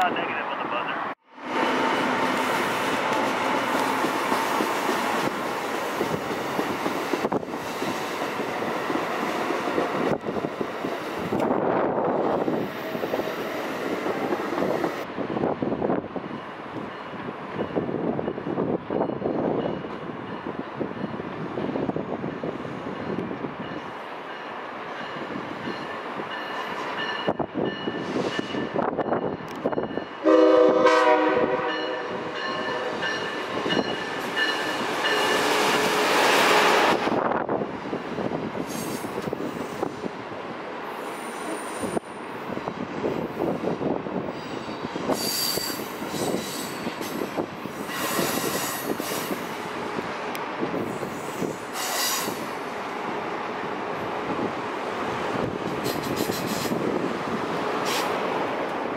saw negative on the buzzer.